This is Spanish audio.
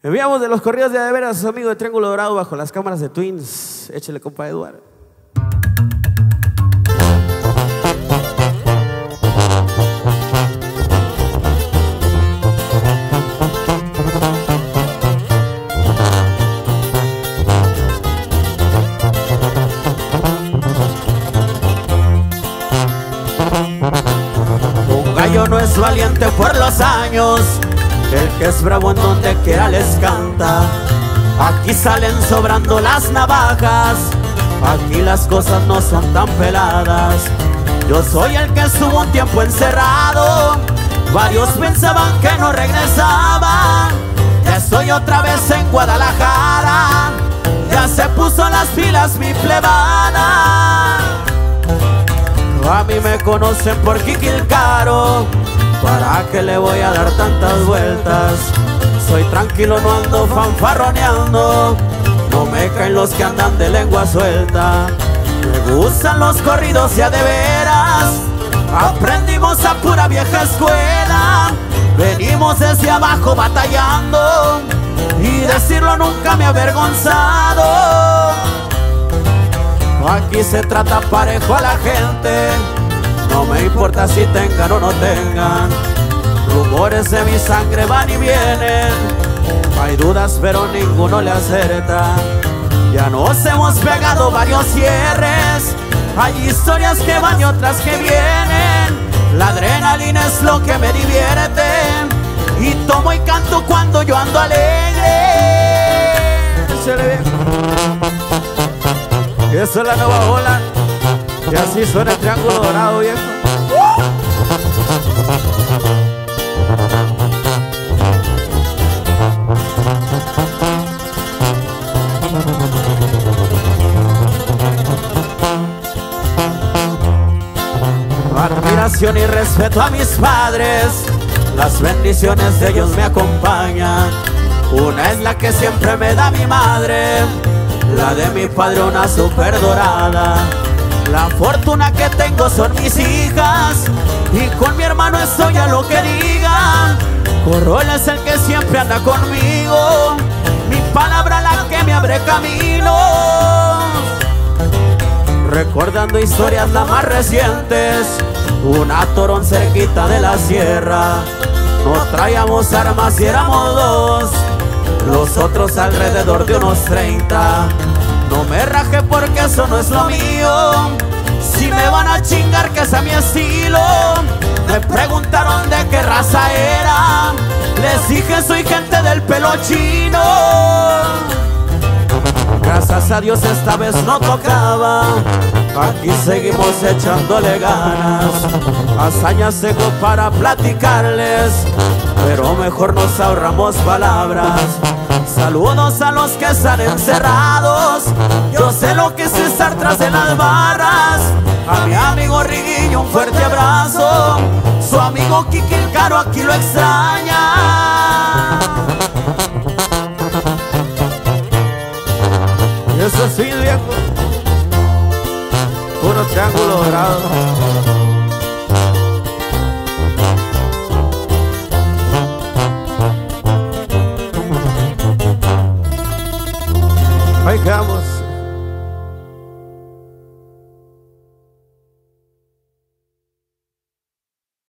Enviamos de los corridos de Adeveras a su amigo de Triángulo Dorado bajo las cámaras de Twins. Échale, compa Eduardo. Un gallo no es valiente por los años, el que es bravo en donde quiera les canta. Aquí salen sobrando las navajas, aquí las cosas no son tan peladas. Yo soy el que estuvo un tiempo encerrado, varios pensaban que no regresaba. Ya estoy otra vez en Guadalajara, ya se puso las pilas mi plebada. A mí me conocen por Kikilcaro ¿Para qué le voy a dar tantas vueltas? Soy tranquilo, no ando fanfarroneando. No me caen los que andan de lengua suelta. Me gustan los corridos ya de veras. Aprendimos a pura vieja escuela. Venimos desde abajo batallando. Y decirlo nunca me ha avergonzado. Aquí se trata parejo a la gente, no me importa si tengan o no tengan. Rumores de mi sangre van y vienen, hay dudas pero ninguno le acerta. Ya nos hemos pegado varios cierres, hay historias que van y otras que vienen. La adrenalina es lo que me divierte y tomo y canto cuando yo ando alegre. Eso es la nueva ola. Y así suena el Triángulo Dorado, viejo. Admiración y respeto a mis padres, las bendiciones de ellos me acompañan. Una es la que siempre me da mi madre, la de mi padre una super dorada. La fortuna que tengo son mis hijas. Y con mi hermano estoy a lo que diga. Corolla es el que siempre anda conmigo, mi palabra la que me abre camino. Recordando historias las más recientes. Una torón cerquita de la sierra. Nos traíamos armas y éramos dos. Los otros alrededor de unos 30 No me eso no es lo mío Si me van a chingar que sea mi estilo Me preguntaron de qué raza era Les dije soy gente del pelo chino Gracias a Dios esta vez no tocaba. Aquí seguimos echándole ganas. Hazañas tengo para platicarles, pero mejor nos ahorramos palabras. Saludos a los que están encerrados que es estar tras de las barras. A mi amigo Riguillo un fuerte abrazo. Su amigo Kiki el Caro aquí lo extraña. Y eso sí, viejo. Puro triángulo dorado. Ahí.